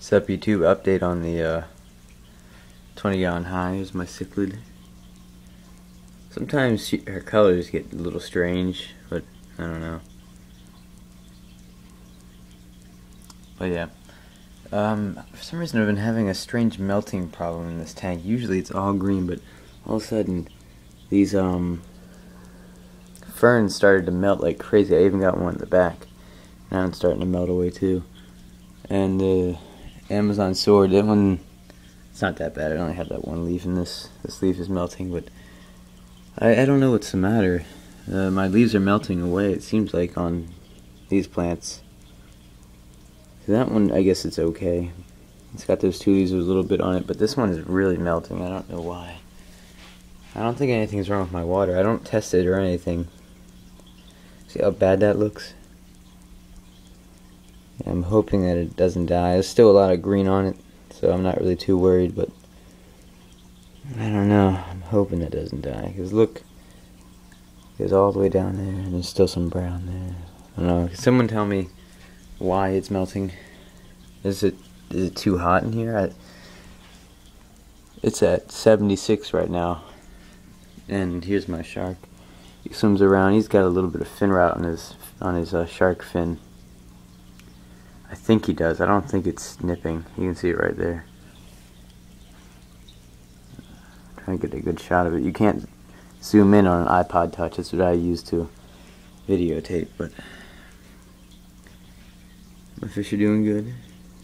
Sup YouTube update on the uh, 20 gallon high is my cichlid. Sometimes she, her colors get a little strange, but I don't know. But yeah. Um, for some reason I've been having a strange melting problem in this tank. Usually it's all green, but all of a sudden these um ferns started to melt like crazy. I even got one in the back. Now it's starting to melt away too. And uh Amazon sword. That one, it's not that bad. I only have that one leaf, and this this leaf is melting. But I I don't know what's the matter. Uh, my leaves are melting away. It seems like on these plants. So that one, I guess it's okay. It's got those two leaves with a little bit on it, but this one is really melting. I don't know why. I don't think anything's wrong with my water. I don't test it or anything. See how bad that looks? I'm hoping that it doesn't die. There's still a lot of green on it, so I'm not really too worried, but I don't know. I'm hoping it doesn't die, because look, it goes all the way down there, and there's still some brown there. I don't know. Can someone tell me why it's melting? Is it is it too hot in here? I, it's at 76 right now, and here's my shark. He swims around. He's got a little bit of fin rot on his on his uh, shark fin. I think he does. I don't think it's nipping. You can see it right there. I'm trying to get a good shot of it. You can't zoom in on an iPod Touch. That's what I use to videotape. But my fish are doing good.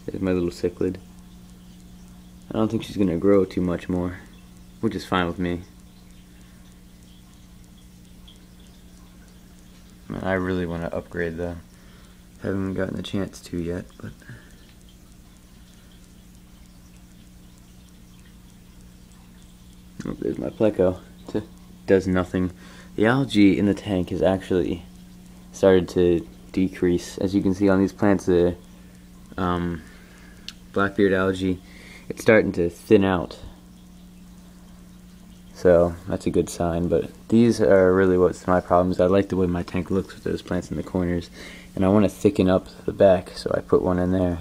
There's my little cichlid. I don't think she's gonna grow too much more, which is fine with me. I really want to upgrade though. Haven't gotten the chance to yet, but oh, there's my pleco. It does nothing. The algae in the tank has actually started to decrease. As you can see on these plants, the um, blackbeard algae, it's starting to thin out. So that's a good sign. But these are really what's my problems. I like the way my tank looks with those plants in the corners and I want to thicken up the back so I put one in there.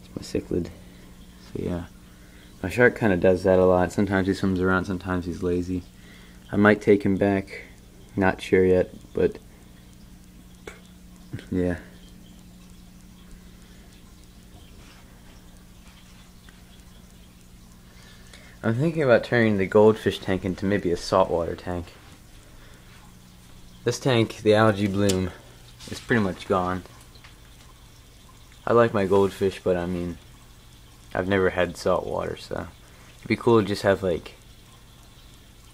It's my cichlid. So yeah. My shark kind of does that a lot. Sometimes he swims around sometimes he's lazy. I might take him back. Not sure yet but yeah I'm thinking about turning the goldfish tank into maybe a saltwater tank this tank, the algae bloom, is pretty much gone. I like my goldfish, but I mean, I've never had salt water, so it'd be cool to just have like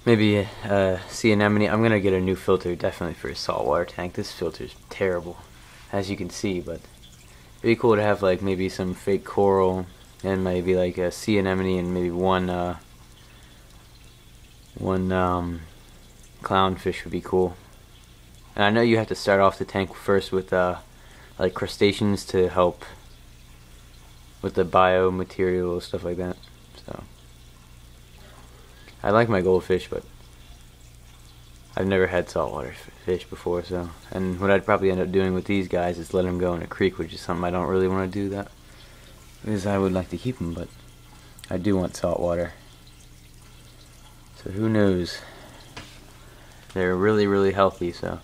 maybe uh, a, a sea anemone. I'm gonna get a new filter definitely for a saltwater tank. This filter's terrible, as you can see, but it'd be cool to have like maybe some fake coral and maybe like a sea anemone and maybe one uh, one um, clownfish would be cool. And I know you have to start off the tank first with uh, like crustaceans to help with the biomaterial stuff like that. So I like my goldfish, but I've never had saltwater fish before. So and what I'd probably end up doing with these guys is let them go in a creek, which is something I don't really want to do. That because I would like to keep them, but I do want saltwater. So who knows? They're really, really healthy, so